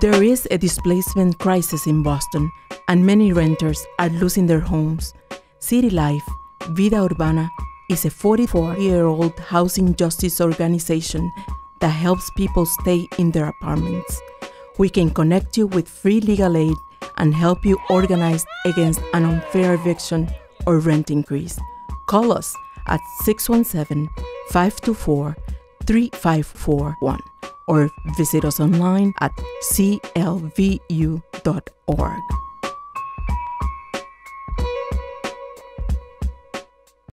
There is a displacement crisis in Boston, and many renters are losing their homes. City Life, Vida Urbana, is a 44 year old housing justice organization that helps people stay in their apartments. We can connect you with free legal aid and help you organize against an unfair eviction or rent increase. Call us at 617 524 3541 or visit us online at clvu.org.